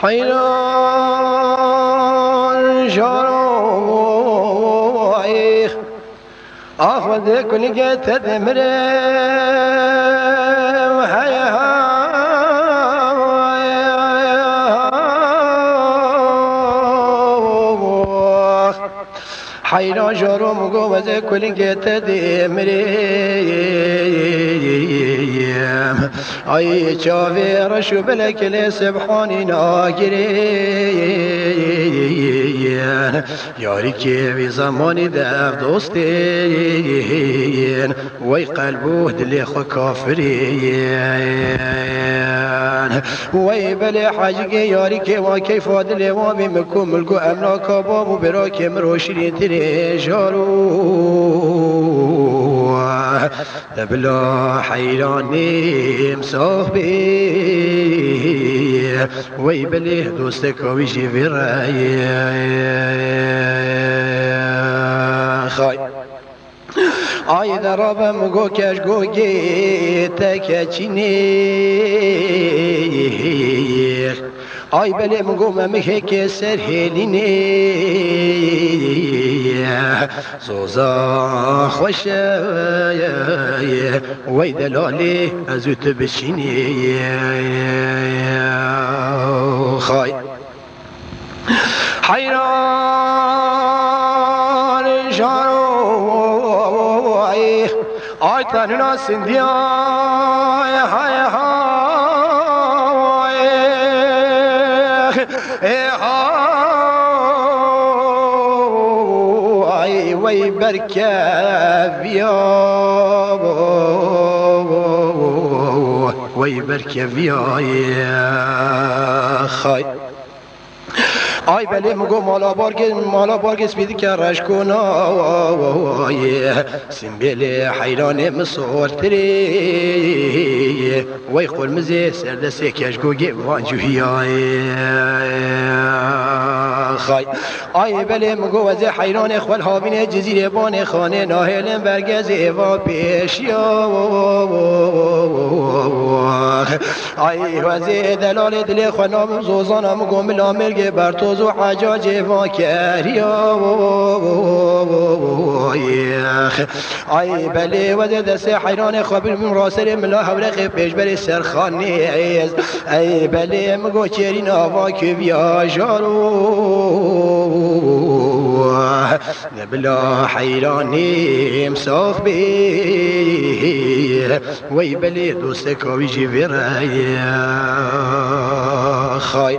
حيران شرويخ أخذ كل جت دمره حيرا جرم قوز كل جت دمريم أي شافي رشو بلك لسبحاني ناقرين ياري كيفي زماني دف دوستين. وي قلبه دلي خو كافرين. وي بلي حاجة ياري كيوا كيف دلي وامي مكم ملكو املاك بابو براكي مروشرين تري جارو. دبلا حيراني مصاحبي وي بلي دوستك ويجي في درابم گو کش گو گی تکچینی. آی بله مگو ممه که سر هلینی. زوزا خوش وی دلالی ازو تبشینی خای. حیران. شاروی آی تننا سندیا های های وی برکبیا وی برکبیا خای آی بله مگو مالا بارگ مالا بارگ سپیدی که رش کنا سنبیل حیران مصور تری وی قول مزه سردسته کش گوگی وانجوهی خای. آی بله مگو وزه حیران خوال هابین جزیره بان خانه ناهلن برگز ایوا پیشیا آی وزه دلال دل خنام زوزانم گم لامرگ برتوز و حجاج کریا آی بله وزه دست حیران خوابل من راسل ملا حورق پیش بر سرخانه ای بله مگو چرین آوا که جارو. نبلا حيراني مسوخ بي وي بلي ويجي في رايا خاي